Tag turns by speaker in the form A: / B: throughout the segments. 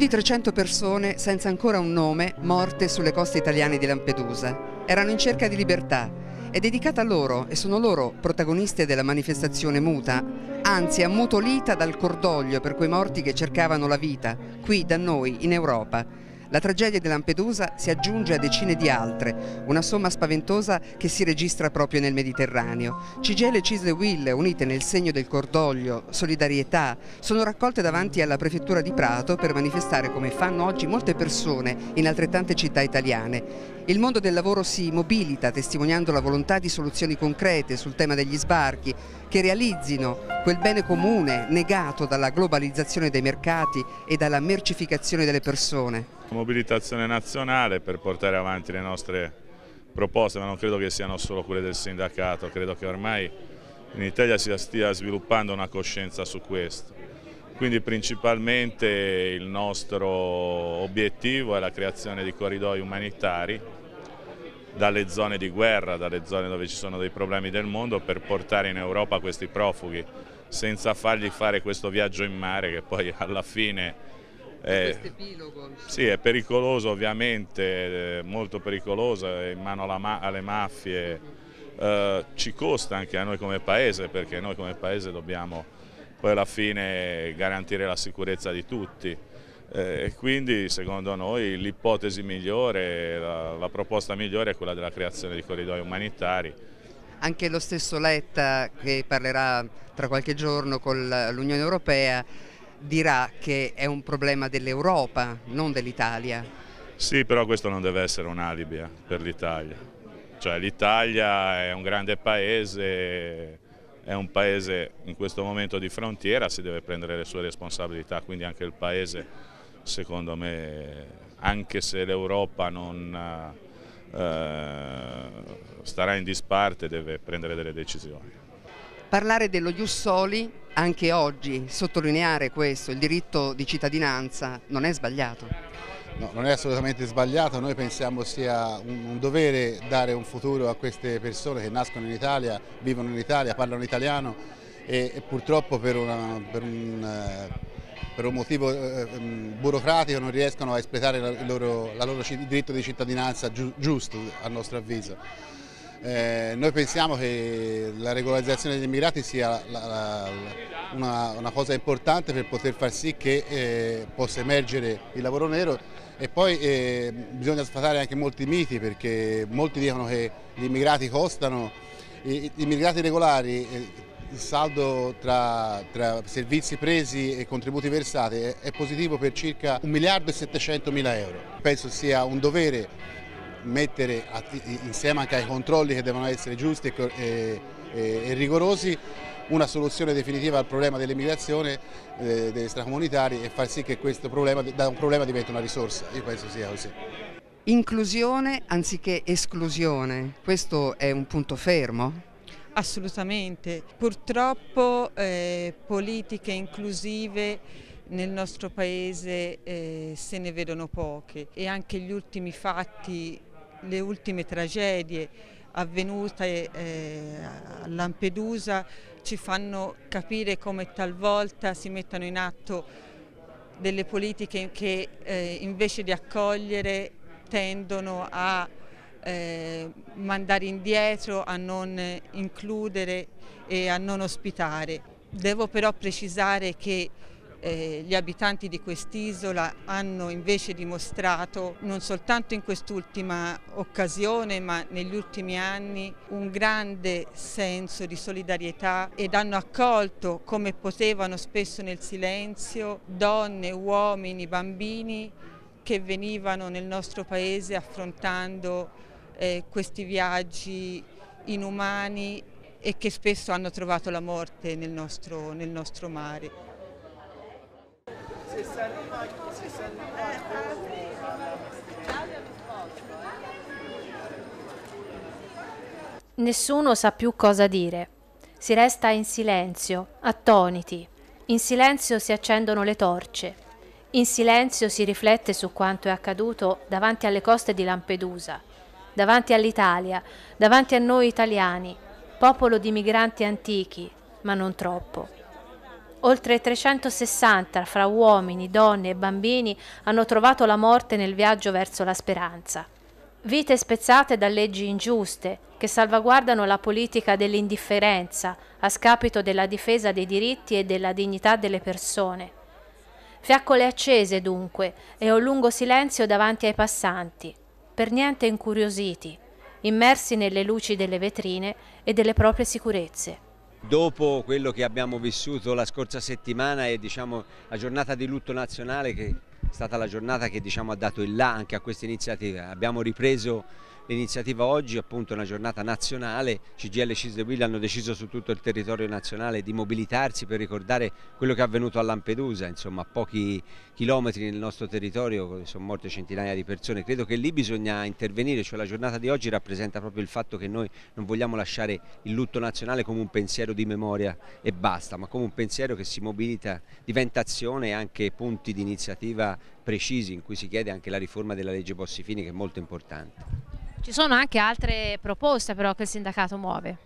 A: di 300 persone senza ancora un nome morte sulle coste italiane di Lampedusa. Erano in cerca di libertà. È dedicata a loro e sono loro protagoniste della manifestazione muta, anzi ammutolita dal cordoglio per quei morti che cercavano la vita, qui da noi, in Europa. La tragedia di Lampedusa si aggiunge a decine di altre, una somma spaventosa che si registra proprio nel Mediterraneo. CGL e Cisle Will, unite nel segno del cordoglio, solidarietà, sono raccolte davanti alla prefettura di Prato per manifestare come fanno oggi molte persone in altrettante città italiane. Il mondo del lavoro si mobilita testimoniando la volontà di soluzioni concrete sul tema degli sbarchi che realizzino quel bene comune negato dalla globalizzazione dei mercati e dalla mercificazione delle persone.
B: Mobilitazione nazionale per portare avanti le nostre proposte, ma non credo che siano solo quelle del sindacato, credo che ormai in Italia si stia sviluppando una coscienza su questo. Quindi principalmente il nostro obiettivo è la creazione di corridoi umanitari dalle zone di guerra, dalle zone dove ci sono dei problemi del mondo per portare in Europa questi profughi senza fargli fare questo viaggio in mare che poi alla fine è, sì, è pericoloso ovviamente, è molto pericoloso, è in mano alle mafie, eh, ci costa anche a noi come paese perché noi come paese dobbiamo poi alla fine garantire la sicurezza di tutti. Eh, quindi secondo noi l'ipotesi migliore, la, la, proposta migliore è quella della creazione di corridoi umanitari.
A: Anche lo stesso Letta che parlerà tra qualche giorno con l'Unione Europea dirà che è un problema dell'Europa, non dell'Italia.
B: Sì, però questo non deve essere un alibi eh, per l'Italia. Cioè l'Italia è un grande paese, è un paese in questo momento di frontiera, si deve prendere le sue responsabilità, quindi anche il paese secondo me, anche se l'Europa non eh, starà in disparte, deve prendere delle decisioni.
A: Parlare dello Ius Soli anche oggi, sottolineare questo, il diritto di cittadinanza, non è sbagliato.
C: No, non è assolutamente sbagliato, noi pensiamo sia un, un, dovere dare un futuro a queste persone che nascono in Italia, vivono in Italia, parlano italiano e, e purtroppo per, una, per un eh, per un motivo eh, mm, burocratico non riescono a espletare il loro, loro diritto di cittadinanza giu, giusto a nostro avviso. Eh, noi pensiamo che la regolarizzazione degli immigrati sia la, la, una, una, cosa importante per poter far sì che eh, possa emergere il lavoro nero e poi eh, bisogna sfatare anche molti miti perché molti dicono che gli immigrati costano, gli immigrati regolari eh, il saldo tra, tra, servizi presi e contributi versati è, positivo per circa 1 miliardo e 700 mila euro. Penso sia un dovere mettere insieme anche ai controlli che devono essere giusti e, e, e rigorosi una soluzione definitiva al problema dell'immigrazione eh, degli extracomunitari e far sì che questo problema da un problema diventi una risorsa. Io penso sia così.
A: Inclusione anziché esclusione, questo è un punto fermo?
D: Assolutamente, purtroppo eh, politiche inclusive nel nostro paese eh, se ne vedono poche. E anche gli ultimi fatti, le ultime tragedie avvenute eh, a Lampedusa ci fanno capire come talvolta si mettano in atto delle politiche che eh, invece di accogliere tendono a eh, mandare indietro, a non includere e a non ospitare. Devo però precisare che eh, gli abitanti di quest'isola hanno invece dimostrato, non soltanto in quest'ultima occasione, ma negli ultimi anni, un grande senso di solidarietà ed hanno accolto come potevano spesso nel silenzio donne, uomini, bambini che venivano nel nostro paese affrontando eh, questi viaggi inumani e che spesso hanno trovato la morte nel nostro, nel nostro mare.
E: Nessuno sa più cosa dire. Si resta in silenzio, attoniti. In silenzio si accendono le torce. In silenzio si riflette su quanto è accaduto davanti alle coste di Lampedusa davanti all'Italia, davanti a noi italiani, popolo di migranti antichi, ma non troppo. Oltre 360 fra uomini, donne e bambini hanno trovato la morte nel viaggio verso la speranza. Vite spezzate da leggi ingiuste che salvaguardano la politica dell'indifferenza a scapito della difesa dei diritti e della dignità delle persone. Fiaccole accese dunque e un lungo silenzio davanti ai passanti, per niente incuriositi, immersi nelle luci delle vetrine e delle proprie sicurezze.
F: Dopo quello che abbiamo vissuto la scorsa settimana e diciamo, la giornata di lutto nazionale che è stata la giornata che diciamo, ha dato il là anche a questa iniziativa, abbiamo ripreso L'iniziativa oggi appunto è una giornata nazionale, CGL Cisle Will hanno deciso su tutto il territorio nazionale di mobilitarsi per ricordare quello che è avvenuto a Lampedusa, insomma a pochi chilometri nel nostro territorio sono morte centinaia di persone, credo che lì bisogna intervenire, cioè la giornata di oggi rappresenta proprio il fatto che noi non vogliamo lasciare il lutto nazionale come un pensiero di memoria e basta, ma come un pensiero che si mobilita, diventa azione e anche punti di iniziativa precisi in cui si chiede anche la riforma della legge Bossifini che è molto importante.
E: Ci sono anche altre proposte però che il sindacato muove.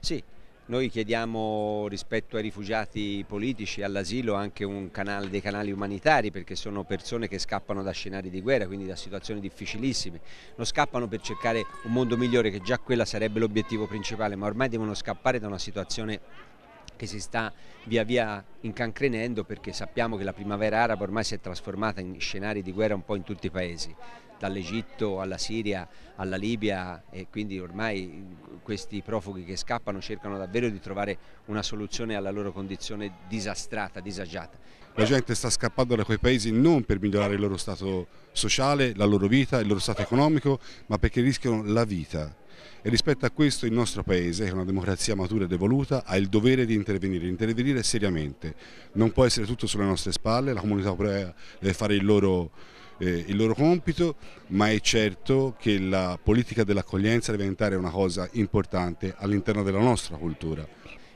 F: Sì, noi chiediamo rispetto ai rifugiati politici, all'asilo, anche canale, dei canali umanitari perché sono persone che scappano da scenari di guerra, quindi da situazioni difficilissime. Non scappano per cercare un mondo migliore che già quella sarebbe l'obiettivo principale, ma ormai devono scappare da una situazione che si sta via via incancrenendo perché sappiamo che la primavera araba ormai si è trasformata in scenari di guerra un po' in tutti i paesi dall'Egitto alla Siria alla Libia e quindi ormai questi profughi che scappano cercano davvero di trovare una soluzione alla loro condizione disastrata, disagiata.
G: La gente sta scappando da quei paesi non per migliorare il loro stato sociale, la loro vita, il loro stato economico, ma perché rischiano la vita. E rispetto a questo il nostro Paese, che è una democrazia matura ed evoluta, ha il dovere di intervenire, intervenire seriamente. Non può essere tutto sulle nostre spalle, la comunità europea deve fare il loro eh, il loro compito, ma è certo che la politica dell'accoglienza deve diventare una cosa importante all'interno della nostra cultura.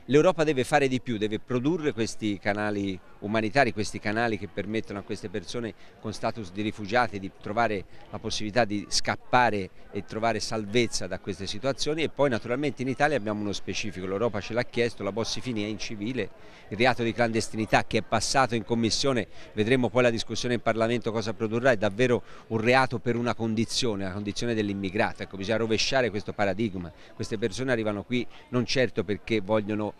F: L'Europa deve fare di più, deve produrre questi canali umanitari, questi canali che permettono a queste persone con status di rifugiati di trovare la possibilità di scappare e trovare salvezza da queste situazioni. E poi naturalmente in Italia abbiamo uno specifico, l'Europa ce l'ha chiesto, la Bossi-Fini è in civile, il reato di clandestinità che è passato in commissione, vedremo poi la discussione in Parlamento cosa produrrà, è davvero un reato per una condizione, la condizione dell'immigrato, ecco bisogna rovesciare questo paradigma, queste persone arrivano qui non certo perché vogliono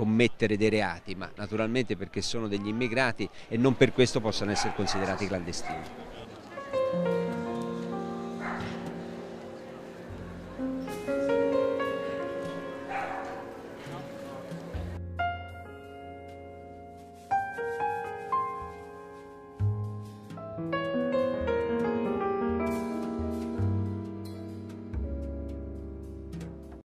F: commettere dei reati, ma naturalmente perché sono degli immigrati e non per questo possono essere considerati clandestini.